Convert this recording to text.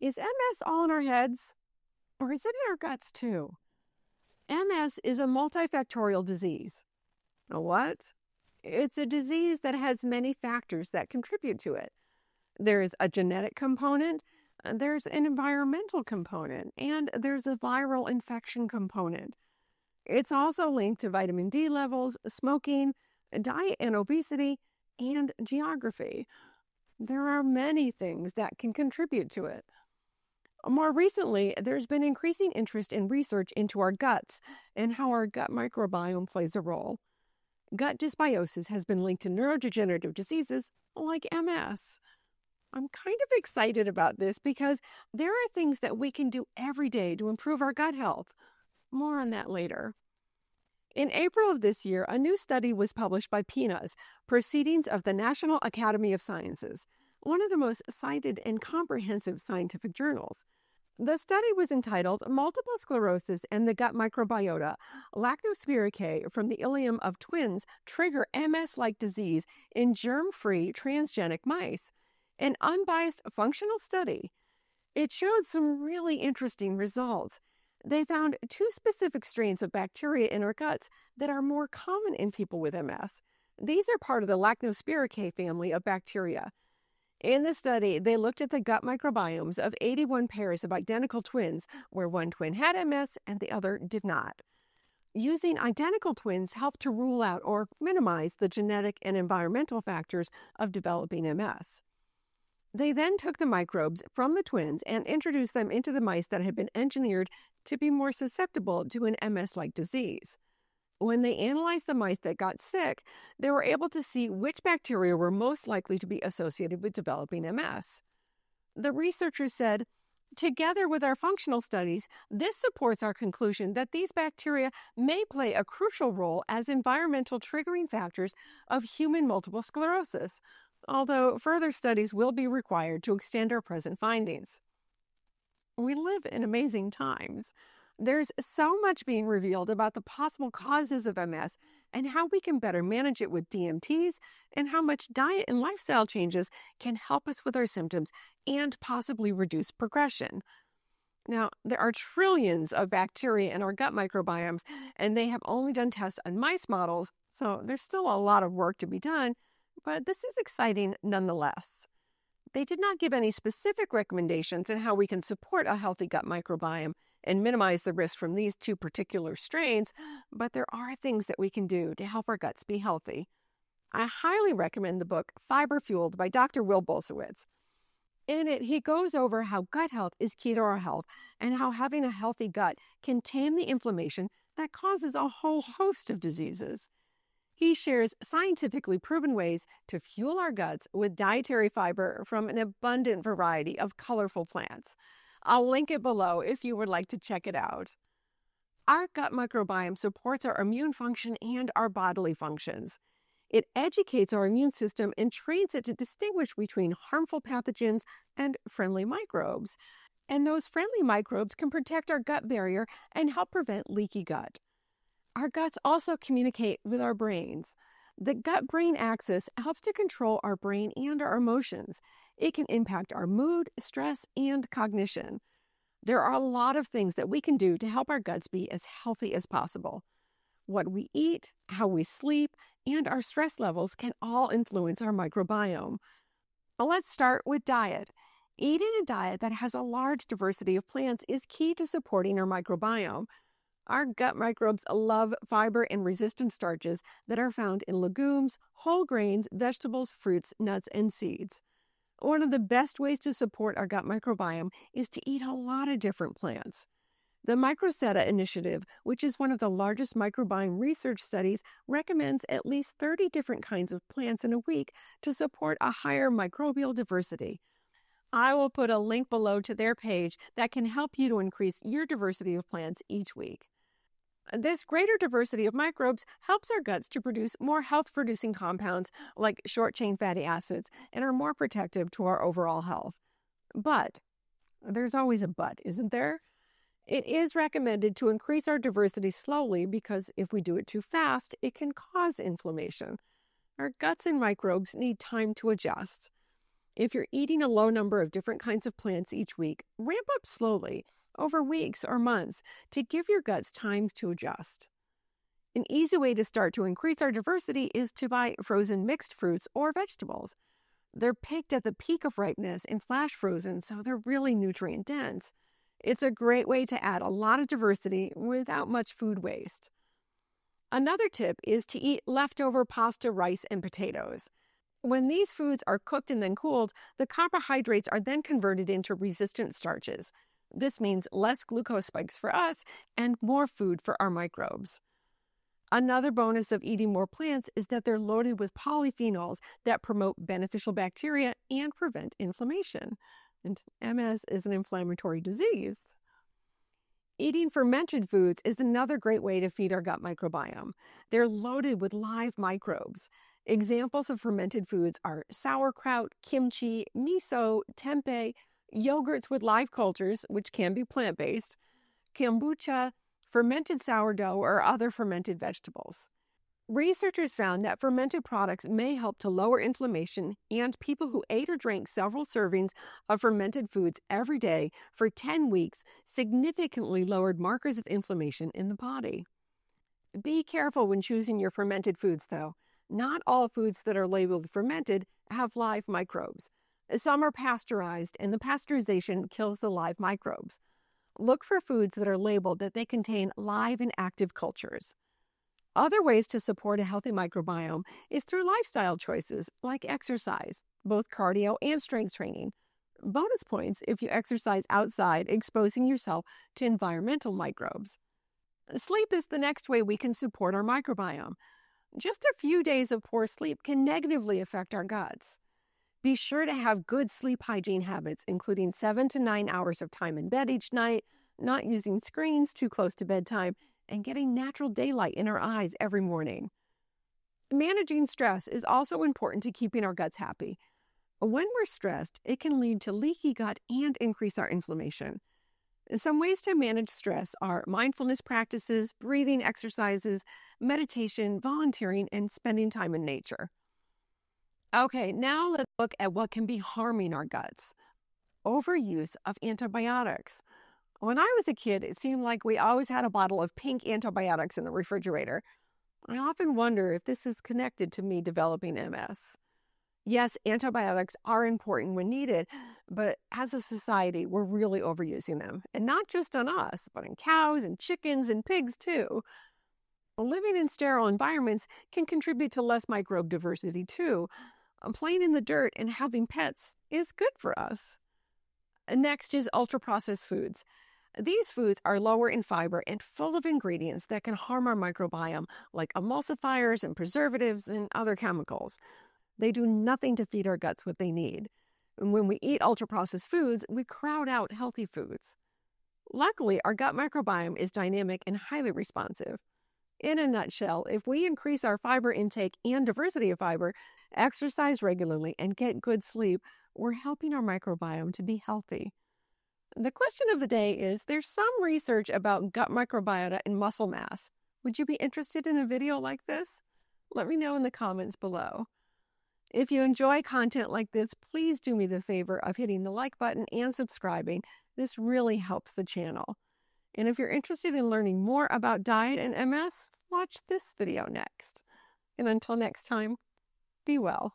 Is MS all in our heads? Or is it in our guts too? MS is a multifactorial disease. A what? It's a disease that has many factors that contribute to it. There's a genetic component, uh, there's an environmental component, and there's a viral infection component. It's also linked to vitamin D levels, smoking, diet and obesity, and geography. There are many things that can contribute to it. More recently, there's been increasing interest in research into our guts and how our gut microbiome plays a role. Gut dysbiosis has been linked to neurodegenerative diseases like MS. I'm kind of excited about this because there are things that we can do every day to improve our gut health. More on that later. In April of this year, a new study was published by PNAS, Proceedings of the National Academy of Sciences, one of the most cited and comprehensive scientific journals. The study was entitled Multiple Sclerosis and the Gut Microbiota Lachnospiraceae from the Ileum of Twins Trigger MS like Disease in Germ Free Transgenic Mice, an unbiased functional study. It showed some really interesting results. They found two specific strains of bacteria in our guts that are more common in people with MS. These are part of the Lachnospiraceae family of bacteria. In the study, they looked at the gut microbiomes of 81 pairs of identical twins, where one twin had MS and the other did not. Using identical twins helped to rule out or minimize the genetic and environmental factors of developing MS. They then took the microbes from the twins and introduced them into the mice that had been engineered to be more susceptible to an MS like disease. When they analyzed the mice that got sick, they were able to see which bacteria were most likely to be associated with developing MS. The researchers said, Together with our functional studies, this supports our conclusion that these bacteria may play a crucial role as environmental triggering factors of human multiple sclerosis, although further studies will be required to extend our present findings. We live in amazing times. There's so much being revealed about the possible causes of MS and how we can better manage it with DMTs and how much diet and lifestyle changes can help us with our symptoms and possibly reduce progression. Now, there are trillions of bacteria in our gut microbiomes, and they have only done tests on mice models, so there's still a lot of work to be done, but this is exciting nonetheless. They did not give any specific recommendations on how we can support a healthy gut microbiome and minimize the risk from these two particular strains, but there are things that we can do to help our guts be healthy. I highly recommend the book Fiber Fueled by Dr. Will Bulsiewicz. In it, he goes over how gut health is key to our health and how having a healthy gut can tame the inflammation that causes a whole host of diseases. He shares scientifically proven ways to fuel our guts with dietary fiber from an abundant variety of colorful plants. I'll link it below if you would like to check it out. Our gut microbiome supports our immune function and our bodily functions. It educates our immune system and trains it to distinguish between harmful pathogens and friendly microbes. And those friendly microbes can protect our gut barrier and help prevent leaky gut. Our guts also communicate with our brains. The gut brain axis helps to control our brain and our emotions. It can impact our mood, stress, and cognition. There are a lot of things that we can do to help our guts be as healthy as possible. What we eat, how we sleep, and our stress levels can all influence our microbiome. let's start with diet. Eating a diet that has a large diversity of plants is key to supporting our microbiome. Our gut microbes love fiber and resistant starches that are found in legumes, whole grains, vegetables, fruits, nuts, and seeds. One of the best ways to support our gut microbiome is to eat a lot of different plants. The Microsetta Initiative, which is one of the largest microbiome research studies, recommends at least 30 different kinds of plants in a week to support a higher microbial diversity. I will put a link below to their page that can help you to increase your diversity of plants each week. This greater diversity of microbes helps our guts to produce more health producing compounds like short chain fatty acids and are more protective to our overall health. But there's always a but, isn't there? It is recommended to increase our diversity slowly because if we do it too fast, it can cause inflammation. Our guts and microbes need time to adjust. If you're eating a low number of different kinds of plants each week, ramp up slowly over weeks or months to give your guts time to adjust. An easy way to start to increase our diversity is to buy frozen mixed fruits or vegetables. They're picked at the peak of ripeness and flash frozen, so they're really nutrient dense. It's a great way to add a lot of diversity without much food waste. Another tip is to eat leftover pasta, rice, and potatoes. When these foods are cooked and then cooled, the carbohydrates are then converted into resistant starches. This means less glucose spikes for us and more food for our microbes. Another bonus of eating more plants is that they're loaded with polyphenols that promote beneficial bacteria and prevent inflammation. And MS is an inflammatory disease. Eating fermented foods is another great way to feed our gut microbiome. They're loaded with live microbes. Examples of fermented foods are sauerkraut, kimchi, miso, tempeh, yogurts with live cultures, which can be plant based, kombucha, fermented sourdough, or other fermented vegetables. Researchers found that fermented products may help to lower inflammation, and people who ate or drank several servings of fermented foods every day for 10 weeks significantly lowered markers of inflammation in the body. Be careful when choosing your fermented foods, though. Not all foods that are labeled fermented have live microbes. Some are pasteurized, and the pasteurization kills the live microbes. Look for foods that are labeled that they contain live and active cultures. Other ways to support a healthy microbiome is through lifestyle choices like exercise, both cardio and strength training. Bonus points if you exercise outside, exposing yourself to environmental microbes. Sleep is the next way we can support our microbiome. Just a few days of poor sleep can negatively affect our guts. Be sure to have good sleep hygiene habits, including seven to nine hours of time in bed each night, not using screens too close to bedtime, and getting natural daylight in our eyes every morning. Managing stress is also important to keeping our guts happy. When we're stressed, it can lead to leaky gut and increase our inflammation. Some ways to manage stress are mindfulness practices, breathing exercises, meditation, volunteering, and spending time in nature. Okay, now let's look at what can be harming our guts. Overuse of antibiotics. When I was a kid, it seemed like we always had a bottle of pink antibiotics in the refrigerator. I often wonder if this is connected to me developing MS. Yes, antibiotics are important when needed, but as a society, we're really overusing them. And not just on us, but on cows and chickens and pigs too. Living in sterile environments can contribute to less microbe diversity too. Uh, playing in the dirt and having pets is good for us. Next is ultra processed foods. These foods are lower in fiber and full of ingredients that can harm our microbiome, like emulsifiers and preservatives and other chemicals. They do nothing to feed our guts what they need. And when we eat ultra processed foods, we crowd out healthy foods. Luckily, our gut microbiome is dynamic and highly responsive. In a nutshell, if we increase our fiber intake and diversity of fiber, exercise regularly, and get good sleep, we're helping our microbiome to be healthy. The question of the day is there's some research about gut microbiota and muscle mass. Would you be interested in a video like this? Let me know in the comments below. If you enjoy content like this, please do me the favor of hitting the like button and subscribing. This really helps the channel. And if you're interested in learning more about diet and MS, watch this video next. And until next time, be well.